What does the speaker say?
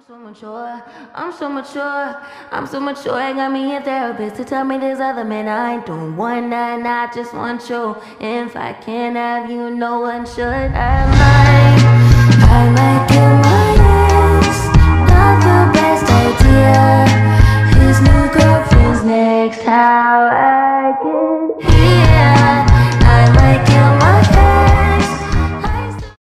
I'm so mature, I'm so mature, I'm so mature. I got me a therapist to tell me there's other men I don't want, and I just want you. If I can't have you, no one should. I might, I might get my ex. Not the best idea. His new girlfriend's next. How?